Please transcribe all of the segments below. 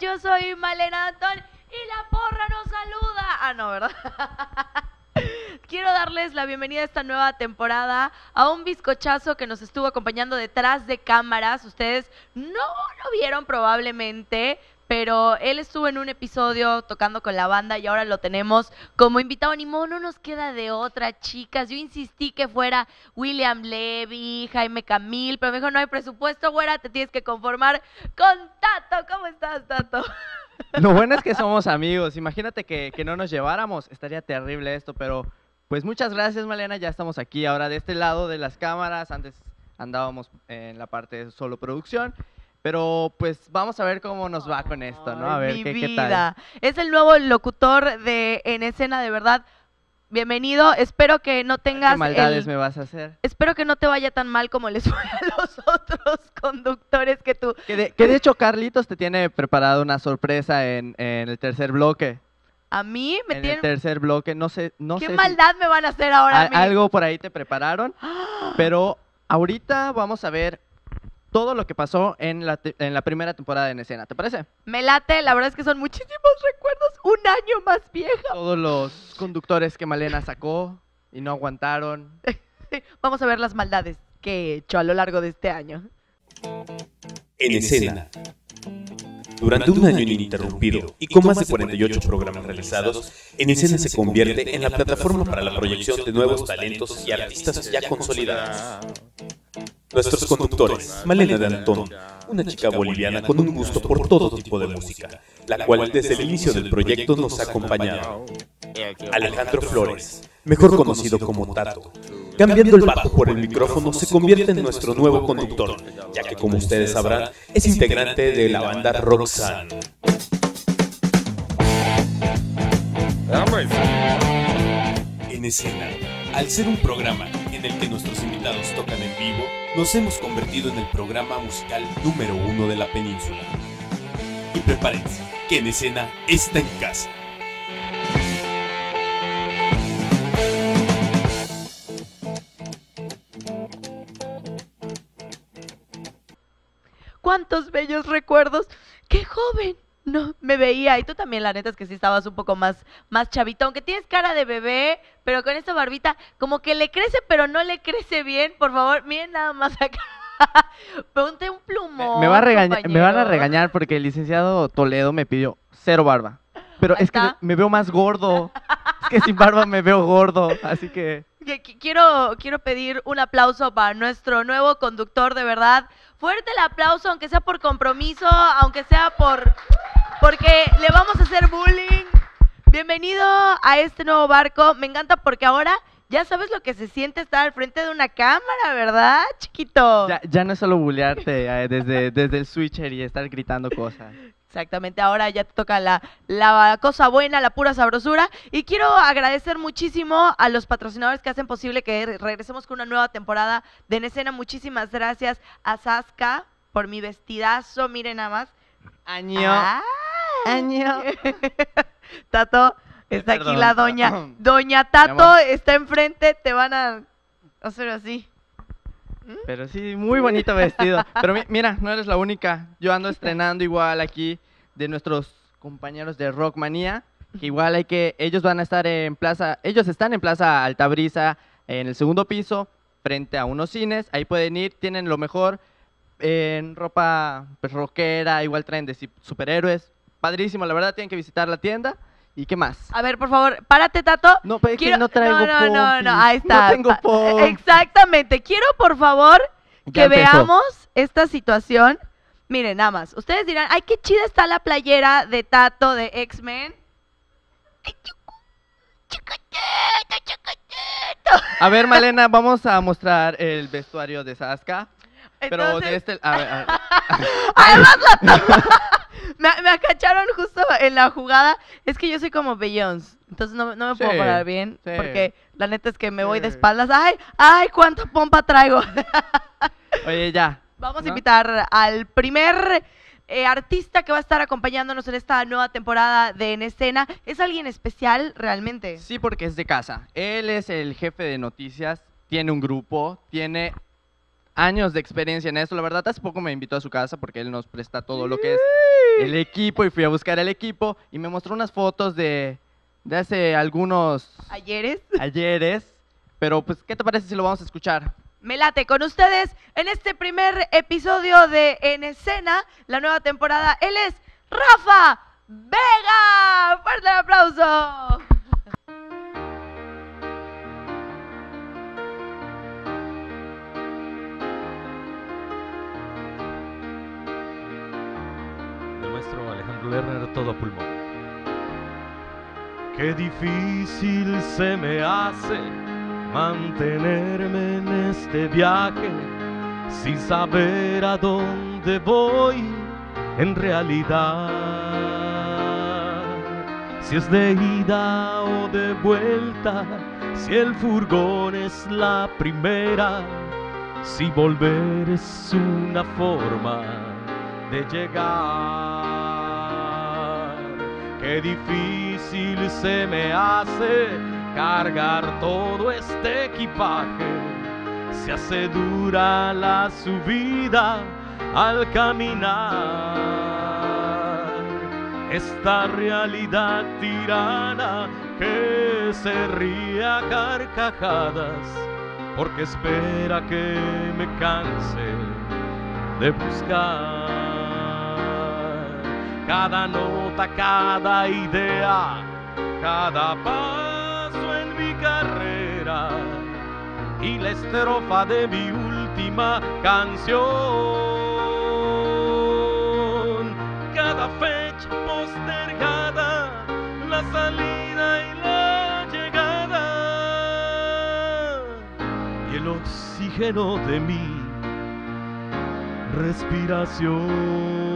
Yo soy Malena Antón y la porra nos saluda. Ah, no, ¿verdad? Quiero darles la bienvenida a esta nueva temporada a un bizcochazo que nos estuvo acompañando detrás de cámaras. Ustedes no lo vieron probablemente, pero él estuvo en un episodio tocando con la banda y ahora lo tenemos como invitado. Ni modo, no nos queda de otra, chicas. Yo insistí que fuera William Levy, Jaime Camil, pero me dijo, no hay presupuesto, güera, te tienes que conformar con Tato. ¿Cómo estás, Tato? Lo bueno es que somos amigos. Imagínate que, que no nos lleváramos. Estaría terrible esto, pero pues muchas gracias, Malena. Ya estamos aquí ahora de este lado de las cámaras. Antes andábamos en la parte de solo producción. Pero pues vamos a ver cómo nos va con esto, ¿no? A ver qué, qué tal. Es el nuevo locutor de En Escena, de verdad. Bienvenido. Espero que no tengas ¿Qué maldades el- me vas a hacer? Espero que no te vaya tan mal como les fue a los otros conductores que tú. Que de, que de hecho Carlitos te tiene preparado una sorpresa en, en el tercer bloque. A mí me en el tienen... tercer bloque, no sé, no ¿Qué sé si maldad me van a hacer ahora a a- mí? algo por ahí te prepararon. Pero ahorita vamos a ver todo lo que pasó en la, en la primera temporada de En Escena, ¿te parece? Me late, la verdad es que son muchísimos recuerdos. Un año más vieja. Todos los conductores que Malena sacó y no aguantaron. Vamos a ver las maldades que he hecho a lo largo de este año. En escena. Durante un año ininterrumpido y con más de 48 programas realizados, En Escena se convierte en la plataforma para la proyección de nuevos talentos y artistas ya consolidados. Nuestros conductores, Malena de Antón, una chica boliviana con un gusto por todo tipo de música, la cual desde el inicio del proyecto nos ha acompañado. Alejandro Flores, mejor conocido como Tato. Cambiando el bajo por el micrófono se convierte en nuestro nuevo conductor, ya que como ustedes sabrán, es integrante de la banda Roxanne. En escena, al ser un programa en el que nuestros invitados tocan en vivo, nos hemos convertido en el programa musical número uno de la península. Y prepárense, que en escena está en casa. cuántos bellos recuerdos. ¡Qué joven! No, me veía. Y tú también, la neta es que sí estabas un poco más, más chavito. Aunque tienes cara de bebé, pero con esa barbita, como que le crece, pero no le crece bien. Por favor, miren nada más acá. Ponte un plumón. me va a regañar, me van a regañar porque el licenciado Toledo me pidió cero barba. Pero es que me veo más gordo. Es que sin barba me veo gordo. Así que Quiero, quiero pedir un aplauso para nuestro nuevo conductor, de verdad. Fuerte el aplauso, aunque sea por compromiso, aunque sea por... Porque le vamos a hacer bullying. Bienvenido a este nuevo barco. Me encanta porque ahora ya sabes lo que se siente estar al frente de una cámara, ¿verdad, chiquito? ya, ya no es solo bullearte eh, desde, desde el switcher y estar gritando cosas. Exactamente, ahora ya te toca la, la cosa buena, la pura sabrosura. Y quiero agradecer muchísimo a los patrocinadores que hacen posible que re- regresemos con una nueva temporada de En Escena. Muchísimas gracias a Saska por mi vestidazo, miren nada más. Año. Ah. Año. Tato, está aquí la doña. Doña Tato está enfrente, te van a hacer así. Pero sí, muy bonito vestido. Pero mi- mira, no eres la única. Yo ando estrenando igual aquí de nuestros compañeros de Rockmanía. Que igual hay que. Ellos van a estar en Plaza. Ellos están en Plaza Altabrisa, en el segundo piso, frente a unos cines. Ahí pueden ir, tienen lo mejor en ropa pues, rockera. Igual traen de si- superhéroes. Padrísimo, la verdad, tienen que visitar la tienda. ¿Y qué más? A ver, por favor, párate, Tato. No, pero es que no traigo no, no, no, no, ahí está. No tengo Pa- pomp. Exactamente. Quiero, por favor, que veamos esta situación. Miren, nada más. Ustedes dirán, ay, qué chida está la playera de Tato de X-Men. A ver, Malena, vamos a mostrar el vestuario de Saska. Pero Entonces, de este... A ver, a ver. Además, la me, me acacharon justo en la jugada. Es que yo soy como Beyoncé. Entonces no, no me puedo parar bien. sí. Porque la neta es que me voy de espaldas. ¡Ay! ¡Ay! ¿Cuánta pompa traigo! Oye, ya. Vamos a invitar al primer eh, artista que va a estar acompañándonos en esta nueva temporada de En Escena. Es alguien especial realmente. Sí, porque es de casa. Él es el jefe de noticias, tiene un grupo, tiene años de experiencia en esto. La verdad, hace poco me invitó a su casa porque él nos presta todo lo que es el equipo y fui a buscar el equipo y me mostró unas fotos de, de hace algunos Ayeres. ayeres. Pero, pues, ¿qué te parece si lo vamos a escuchar? Me late con ustedes en este primer episodio de En Escena, la nueva temporada. Él es Rafa Vega. ¡Fuerte el aplauso! Alejandro Lerner, todo pulmón. Qué difícil se me hace mantenerme en este viaje sin saber a dónde voy en realidad. Si es de ida o de vuelta, si el furgón es la primera, si volver es una forma de llegar. Qué difícil se me hace cargar todo este equipaje. Se hace dura la subida al caminar. Esta realidad tirana que se ríe a carcajadas porque espera que me canse de buscar cada nota, cada idea, cada paso en mi carrera y la estrofa de mi última canción. Cada fecha postergada, la salida y la llegada y el oxígeno de mi respiración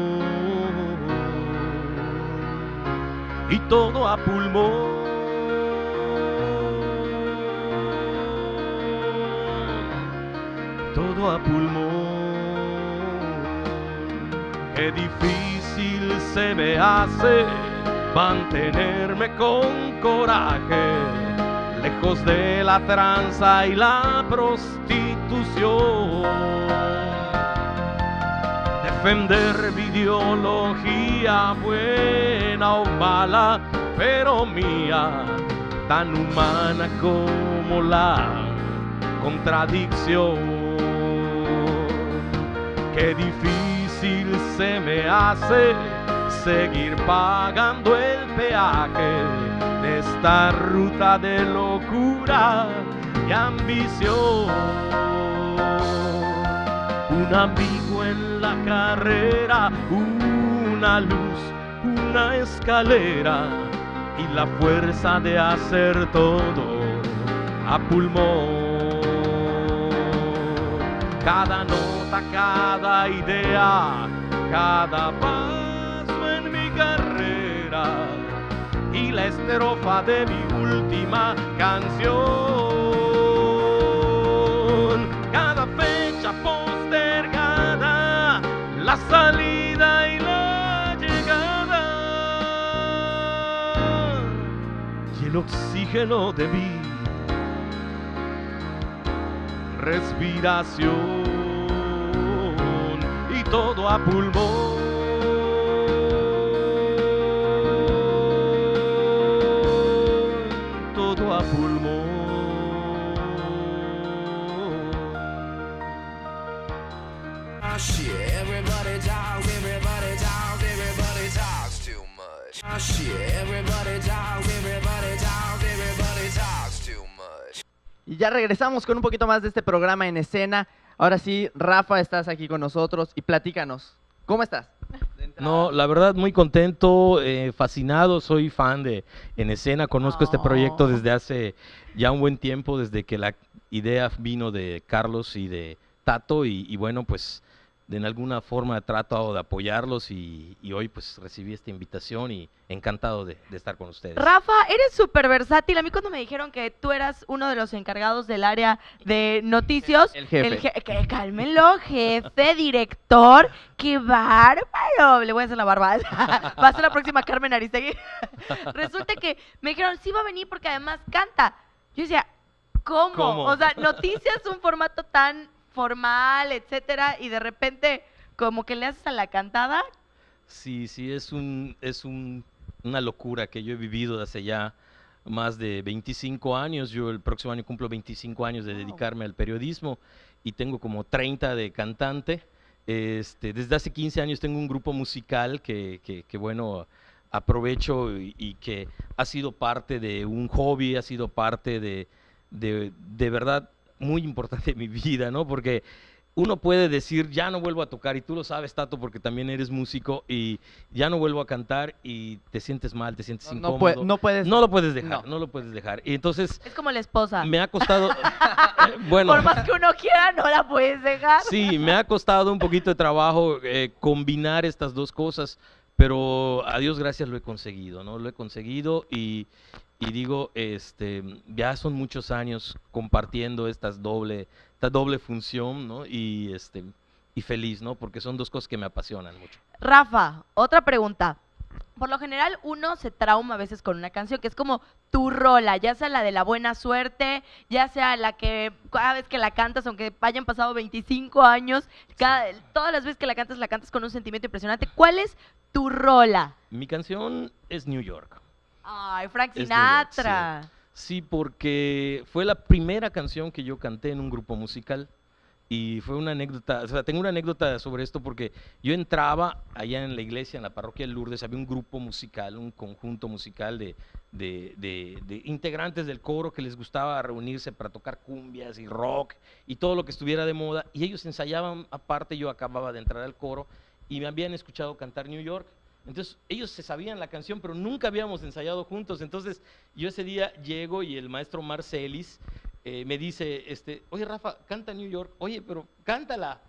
y todo a pulmón. Todo a pulmón. Qué difícil se me hace mantenerme con coraje, lejos de la tranza y la prostitución defender mi ideología buena o mala, pero mía, tan humana como la contradicción. Qué difícil se me hace seguir pagando el peaje de esta ruta de locura y ambición un amigo en la carrera, una luz, una escalera y la fuerza de hacer todo a pulmón. Cada nota, cada idea, cada paso en mi carrera y la estrofa de mi última canción. Cada fecha postergada, la salida oxígeno de mi respiración y todo a pulmón, Y ya regresamos con un poquito más de este programa en escena. Ahora sí, Rafa, estás aquí con nosotros y platícanos. ¿Cómo estás? No, la verdad muy contento, eh, fascinado, soy fan de En Escena, conozco este proyecto Oh. desde hace ya un buen tiempo, desde que la idea vino de Carlos y de Tato y, y bueno, pues de en alguna forma he tratado de apoyarlos y, y hoy pues recibí esta invitación y encantado de, de estar con ustedes. Rafa, eres súper versátil. A mí cuando me dijeron que tú eras uno de los encargados del área de noticios, El jefe. je- que cálmenlo, jefe, director, qué bárbaro. Le voy a hacer la barba. Va a ser la próxima Carmen Aristegui. Resulta que me dijeron, sí va a venir porque además canta. Yo decía, ¿cómo? ¿Cómo? O sea, noticias un formato tan formal, etcétera, y de repente como que le haces a la cantada. Sí, sí, es, un, es un- una locura que yo he vivido hace ya más de 25 años. Yo el próximo año cumplo 25 años de Wow. dedicarme al periodismo y tengo como 30 de cantante. Este, desde hace 15 años tengo un grupo musical que, que- que, bueno, aprovecho y, y que ha sido parte de un hobby, ha sido parte de, de, de verdad muy importante en mi vida, ¿no? Porque uno puede decir, ya no vuelvo a tocar, y tú lo sabes, Tato, porque también eres músico, y ya no vuelvo a cantar, y te sientes mal, te sientes No, no incómodo. puede- no puedes. No lo puedes dejar, No. no. lo puedes dejar. Y entonces Es como la esposa. me ha costado, bueno, Por más que uno quiera, no la puedes dejar. sí, me ha costado un poquito de trabajo eh, combinar estas dos cosas, pero a Dios gracias lo he conseguido, ¿no? Lo he conseguido y, y digo, este, ya son muchos años compartiendo estas doble, esta doble función, ¿no? Y este, y feliz, ¿no? Porque son dos cosas que me apasionan mucho. Rafa, otra pregunta. Por lo general uno se trauma a veces con una canción que es como tu rola, ya sea la de la buena suerte, ya sea la que cada vez que la cantas, aunque hayan pasado 25 años, cada- todas las veces que la cantas, la cantas con un sentimiento impresionante. ¿Cuál es tu rola? Mi canción es New York. Ay, Frank sí. Sinatra. Sí, porque fue la primera canción que yo canté en un grupo musical. Y fue una anécdota, o sea, tengo una anécdota sobre esto porque yo entraba allá en la iglesia, en la parroquia de Lourdes, había un grupo musical, un conjunto musical de, de- de- de integrantes del coro que les gustaba reunirse para tocar cumbias y rock y todo lo que estuviera de moda. Y ellos ensayaban aparte, yo acababa de entrar al coro y me habían escuchado cantar New York. Entonces ellos se sabían la canción, pero nunca habíamos ensayado juntos. Entonces yo ese día llego y el maestro Marcelis eh, me dice, este, oye Rafa, canta New York, oye, pero cántala.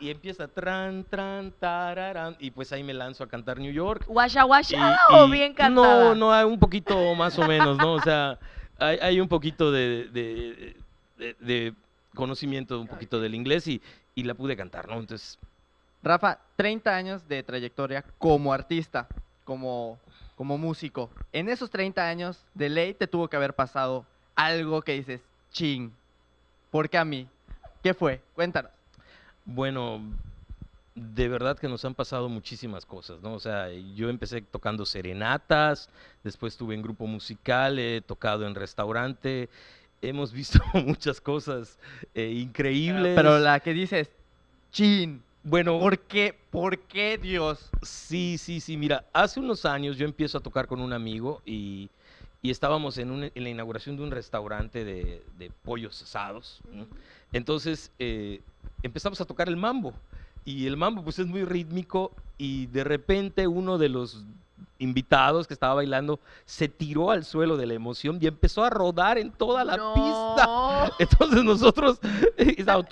Y empieza tran, tran, tararán, y pues ahí me lanzo a cantar New York. Washa Y- o bien cantada. No, no, hay un poquito más o menos, ¿no? O sea, hay, hay un poquito de, de- de- de conocimiento, un poquito del inglés y, y la pude cantar, ¿no? Entonces, Rafa, 30 años de trayectoria como artista, como, como músico. En esos 30 años, de ley te tuvo que haber pasado algo que dices, ching, ¿por qué a mí? ¿Qué fue? Cuéntanos. Bueno, de verdad que nos han pasado muchísimas cosas, ¿no? O sea, yo empecé tocando serenatas, después estuve en grupo musical, he tocado en restaurante, hemos visto muchas cosas eh, increíbles. Pero la que dices, chin, bueno, ¿por qué? ¿Por qué Dios? Sí, sí, sí. Mira, hace unos años yo empiezo a tocar con un amigo y, y estábamos en, un- en la inauguración de un restaurante de, de pollos asados. ¿no? Entonces eh, empezamos a tocar el mambo. Y el mambo pues es muy rítmico y de repente uno de los invitados que estaba bailando se tiró al suelo de la emoción y empezó a rodar en toda la pista. Entonces nosotros eh, estábamos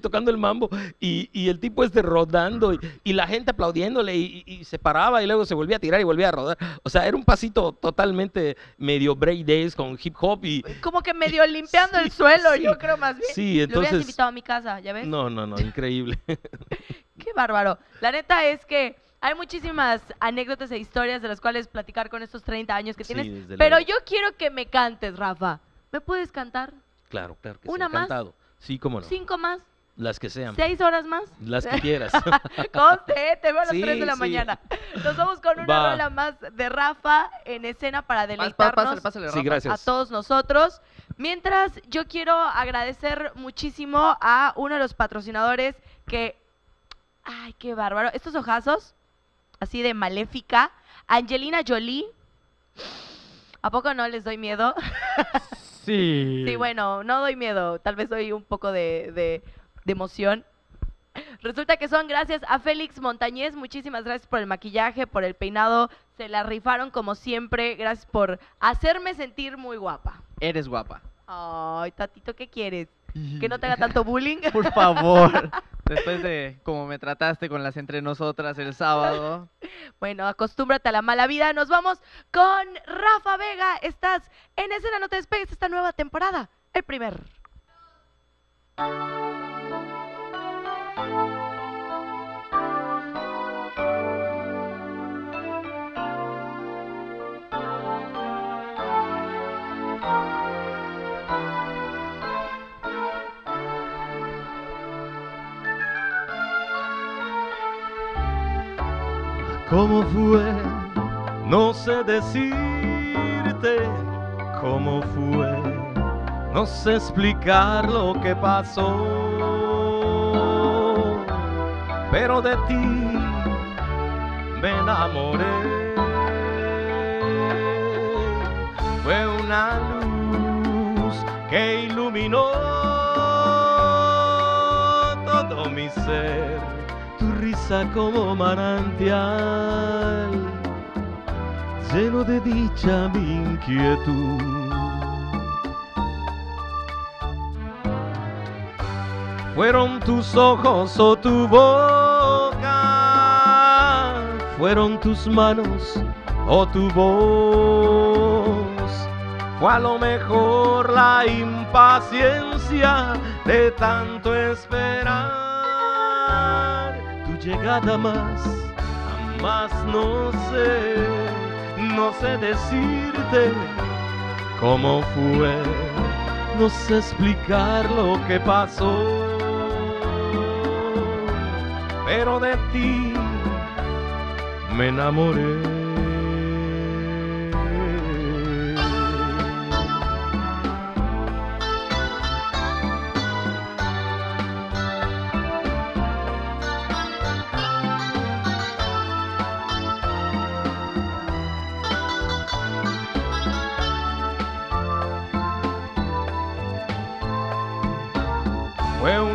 tocando el mambo y, y el tipo este rodando y, y la gente aplaudiéndole y, se paraba y luego se volvía a tirar y volvía a rodar. O sea, era un pasito totalmente medio break days con hip hop y... Como que medio limpiando el suelo, sí. yo creo más bien. Sí, Lo hubieras entonces... invitado a mi casa, ¿ya ves? No, no, no, increíble. Qué bárbaro. La neta es que hay muchísimas anécdotas e historias de las cuales platicar con estos 30 años que Sí, tienes. desde pero yo quiero que me cantes, Rafa. ¿Me puedes cantar? Claro, claro que ¿Una sí, más? encantado. Sí, cómo no. ¿Cinco más? Las que sean. ¿Seis horas más? Las que quieras. Conste, te veo a las Sí, 3 de la sí. mañana. Nos vamos con una Va. rola más de Rafa en escena para deleitarnos Pásale, pásale, Sí, Rafa. gracias. a todos nosotros. Mientras, yo quiero agradecer muchísimo a uno de los patrocinadores que. ¡Ay, qué bárbaro! Estos ojazos, así de maléfica. Angelina Jolie. ¿A poco no les doy miedo? Sí. Sí, bueno, no doy miedo. Tal vez doy un poco de, de- de emoción. Resulta que son gracias a Félix Montañez. Muchísimas gracias por el maquillaje, por el peinado. Se la rifaron como siempre. Gracias por hacerme sentir muy guapa. Eres guapa. Ay, Tatito, ¿qué quieres? que no te haga tanto bullying. Por favor. Después de cómo me trataste con las entre nosotras el sábado. Bueno, acostúmbrate a la mala vida. Nos vamos con Rafa Vega. Estás en escena, no te despegues esta nueva temporada. El primer. ¿Cómo fue? No sé decirte cómo fue. No sé explicar lo que pasó. Pero de ti me enamoré. Fue una luz que iluminó todo mi ser como manantial, lleno de dicha mi inquietud. Fueron tus ojos o tu boca, fueron tus manos o tu voz. Fue a lo mejor la impaciencia de tanto esperar llegada más, más no sé, no sé decirte cómo fue, no sé explicar lo que pasó, pero de ti me enamoré.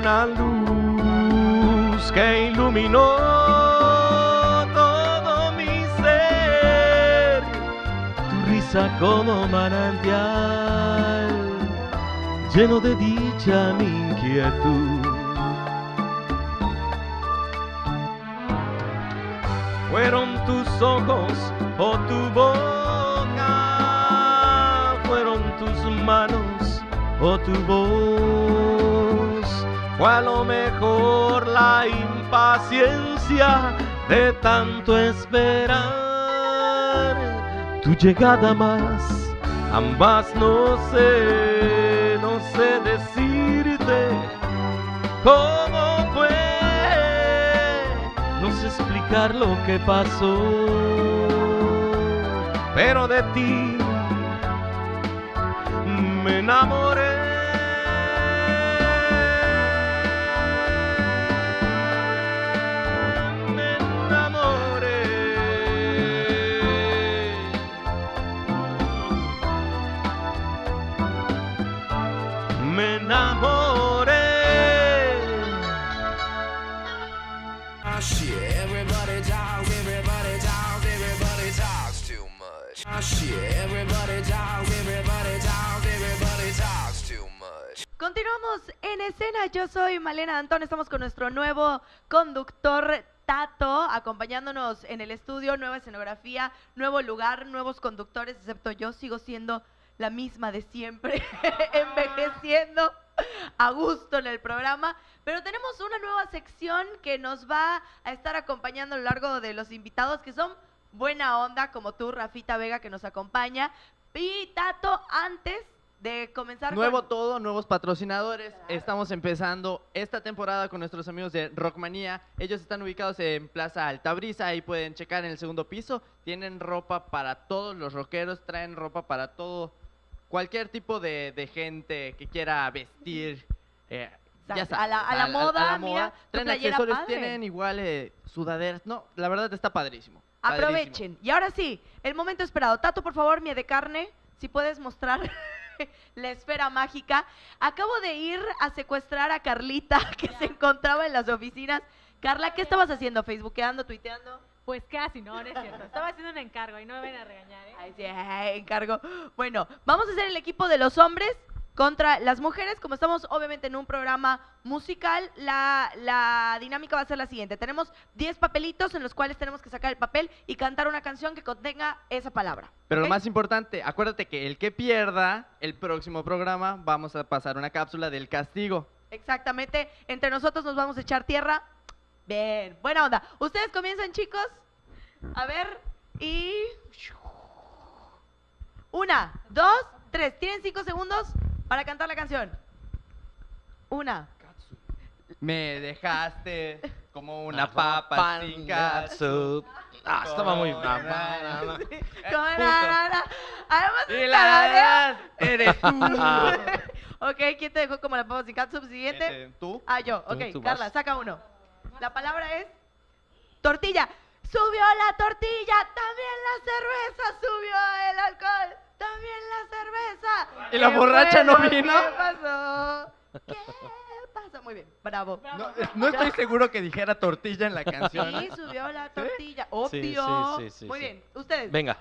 Una luz que iluminó todo mi ser, tu risa como manantial, lleno de dicha mi inquietud. Fueron tus ojos o tu boca, fueron tus manos o tu voz. Fue a lo mejor la impaciencia de tanto esperar tu llegada más. Ambas no sé, no sé decirte cómo fue. No sé explicar lo que pasó, pero de ti me enamoré. Continuamos en escena. Yo soy Malena Antón. Estamos con nuestro nuevo conductor Tato, acompañándonos en el estudio. Nueva escenografía, nuevo lugar, nuevos conductores, excepto yo. Sigo siendo la misma de siempre, envejeciendo a gusto en el programa. Pero tenemos una nueva sección que nos va a estar acompañando a lo largo de los invitados que son buena onda, como tú, Rafita Vega, que nos acompaña. Y Tato, antes de comenzar Nuevo con... todo, nuevos patrocinadores. Estamos empezando esta temporada con nuestros amigos de Rockmanía. Ellos están ubicados en Plaza Altabrisa, ahí pueden checar en el segundo piso. Tienen ropa para todos los rockeros, traen ropa para todo, cualquier tipo de, de gente que quiera vestir. eh, ya a sabes, la- a la moda, mira, tu Traen accesorios, padre. tienen igual eh, sudaderas. No, la verdad está padrísimo. Padrísimo. Aprovechen. Y ahora sí, el momento esperado. Tato, por favor, mi de carne, si puedes mostrar la esfera mágica. Acabo de ir a secuestrar a Carlita, que se encontraba en las oficinas. Carla, ¿qué estabas haciendo? ¿Facebookeando, tuiteando? Pues casi, no, no es cierto. Estaba haciendo un encargo y no me ven a regañar, ¿eh? Ay, sí, ay, encargo. Bueno, vamos a hacer el equipo de los hombres contra las mujeres. Como estamos obviamente en un programa musical, la, la dinámica va a ser la siguiente. Tenemos 10 papelitos en los cuales tenemos que sacar el papel y cantar una canción que contenga esa palabra. Pero lo más importante, acuérdate que el que pierda el próximo programa, vamos a pasar una cápsula del castigo. Exactamente. Entre nosotros nos vamos a echar tierra. Bien, buena onda. Ustedes comienzan, chicos. A ver, y... Una, dos, tres. Tienen cinco segundos para cantar la canción. Una. Me dejaste como una papa pan, sin catsup. Ah, estaba muy... Con no, ganas. no, no. Como la. Además, Y la verdad, eres tú. ok, ¿quién te dejó como la papa sin catsup? Siguiente. Este, ¿Tú? Ah, yo. Tú, Ok, tú Carla, vas. saca uno. La palabra es tortilla. Subió la tortilla, también la cerveza, subió el alcohol, también la cerveza. ¿Y la ¿Qué borracha no vino? ¿Qué pasó? ¿Qué pasó? Muy bien, bravo. No, no estoy seguro que dijera tortilla en la canción. Sí, subió la tortilla, obvio. sí, sí, sí, Muy sí. bien, ustedes. Venga,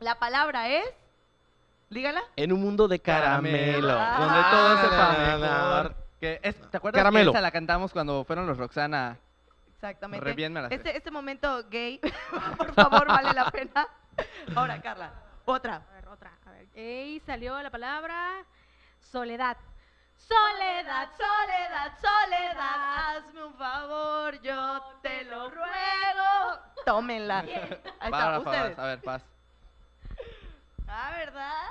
La palabra es, dígala. en un mundo de caramelo. Ah. Donde todo se Ah, mejor. Que es- ¿Te acuerdas Caramelo. que esa la cantamos cuando fueron los Roxana? Exactamente. Re bien me la sé. este, este momento gay, por favor, vale la pena. Ahora, Carla, otra. A ver, otra. A ver. Ey, salió la palabra soledad. Soledad, Soledad, soledad, hazme un favor, yo te lo ruego. Tómenla. Ahí Va, está, ustedes. a ver, paz. Ah, ¿verdad?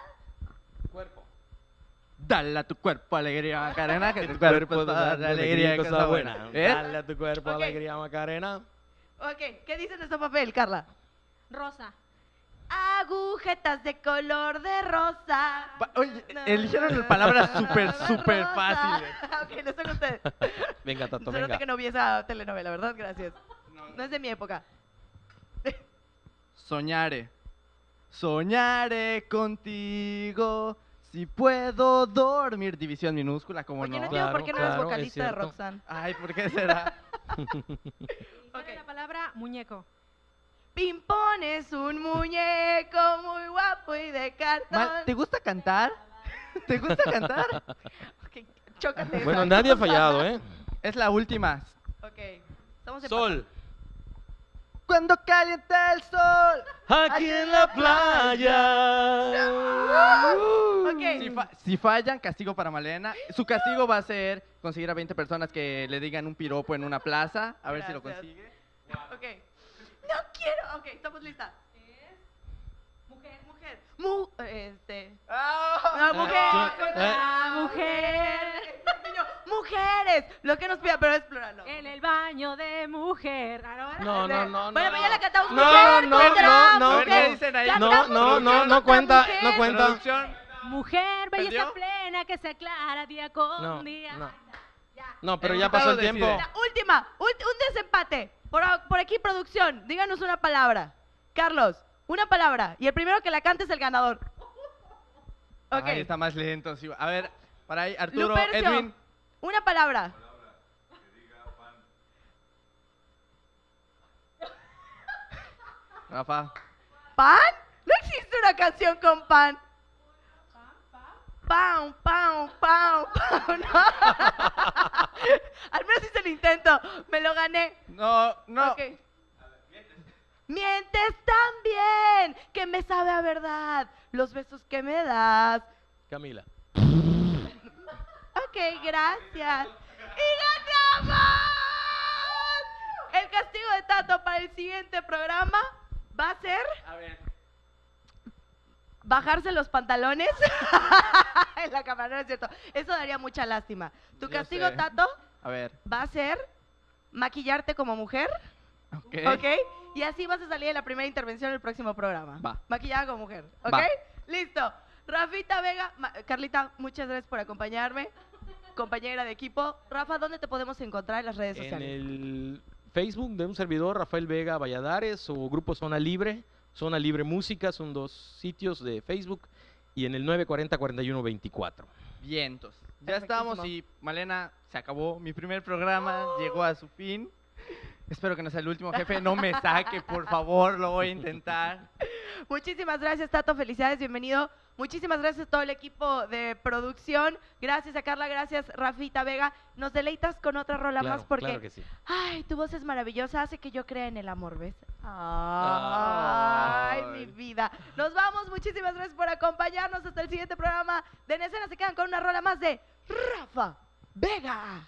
Cuerpo. Dale a tu cuerpo alegría, Macarena, que tu cuerpo cuerpo da alegría, cosa buena. ¿Eh? Dale a tu cuerpo Ok. alegría, Macarena. Ok, ¿qué dice en este papel, Carla? rosa. Agujetas de color de rosa. Pa- Oye, No, eligieron palabras súper, súper fáciles. ok, no son ustedes. Venga, Tato, Se nota venga. que no vi esa telenovela, ¿verdad? Gracias. No es de mi época. Soñaré. Soñaré contigo. Si puedo dormir. División minúscula, como Oye, no no. entiendo por Claro, qué no eres claro, es vocalista de cierto. Roxanne. Ay, ¿por qué será? Ok. la palabra muñeco. Pimpón es un muñeco muy guapo y de cartón. Mal, ¿Te gusta cantar? ¿Te gusta cantar? Chócate. Bueno, esa. nadie ha fallado, ¿eh? Es la última. Ok. Estamos en Sol. Cuando calienta el sol. Aquí en la playa. Ok. Si, fa- si fallan, castigo para Malena. Su castigo va a ser conseguir a 20 personas que le digan un piropo en una plaza. A ver si lo consigue. Ok. No quiero. Ok, estamos listas. Mujer, mujer. Mu este. Ah, No, mujer. eh. Ah, mujer. Mujeres. Lo que nos pida, pero no. En el baño de mujer. Ah, No, no, no, Bueno, no. pero ya la cantamos. No, mujer, no, contra no, no. No, no, cuenta, mujer. no cuenta. Producción. Mujer, belleza ¿Perdió? plena que se aclara día con No, día. no. Pero ya pasó el tiempo. última, un desempate. Por, aquí, producción, díganos una palabra. Carlos, una palabra. Y el primero que la cante es el ganador. Ok. Ay, está más lento. sí. A ver, para ahí, Arturo, Lupercio, Edwin. una palabra. Rafa. ¿Pan? No existe una canción con pan. Pam, pam, pam, pam. No. Al menos hice el intento. Me lo gané. No, no. Ok. Mientes tan bien que me sabe a verdad los besos que me das. Camila. Ok, gracias. ¡Y ganamos! El castigo de Tato para el siguiente programa va a ser A ver. Bajarse los pantalones en la cámara, no es cierto. Eso daría mucha lástima. Tu Yo castigo, sé. Tato, A ver. va a ser maquillarte como mujer, Ok. ¿ok? Y así vas a salir en la primera intervención del próximo programa. Va. Maquillada como mujer, ¿ok? Va. Listo. Rafita Vega, Ma- Carlita, muchas gracias por acompañarme. Compañera de equipo. Rafa, ¿dónde te podemos encontrar en las redes En sociales? el Facebook de un servidor, Rafael Vega Valladares, o Grupo Zona Libre, Zona Libre Música, son dos sitios de Facebook, y en el 940-4124. Vientos. Ya estamos y Malena, se acabó mi primer programa, llegó a su fin. Espero que no sea el último, jefe. No me saque, por favor, lo voy a intentar. Muchísimas gracias, Tato. Felicidades, bienvenido. Muchísimas gracias a todo el equipo de producción. Gracias a Carla, gracias Rafita Vega. Nos deleitas con otra rola Claro, más porque, claro que sí. ay, tu voz es maravillosa, hace que yo crea en el amor, ¿ves? Ay, Ay. mi vida. Nos vamos, muchísimas gracias por acompañarnos hasta el siguiente programa de En Escena. Se quedan con una rola más de Rafa Vega.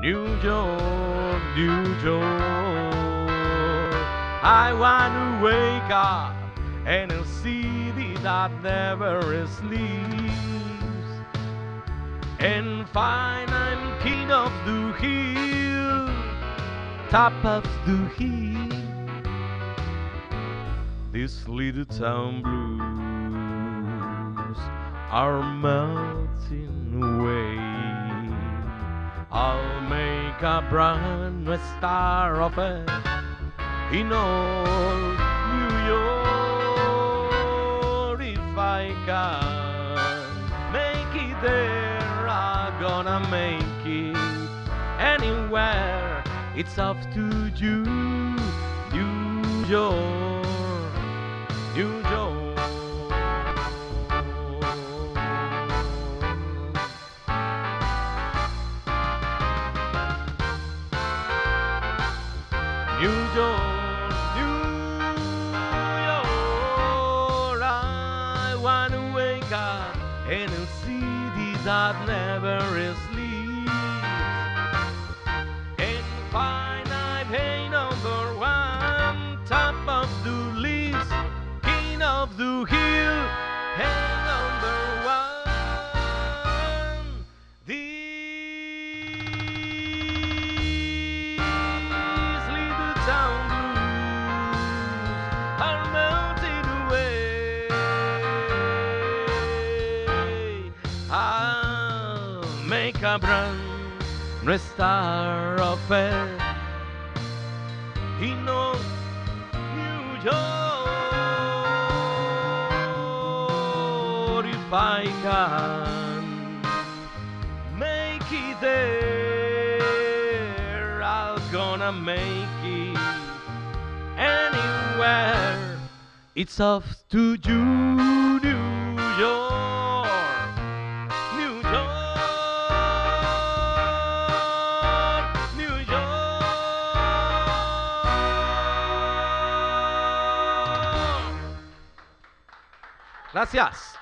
New York, New York. I want to wake up in a city that never sleeps and find I'm king of the hill, top of the hill. This little town blues are melting away. I'll make a brand new star of it in all New York if I can make it there. I'm gonna make it anywhere. It's up to you, New York, New York, New York. I wanna wake up in a city that never sleeps star of. In all New York, if I can make it there, I'm gonna make it anywhere. It's off to you, New York, Gracias.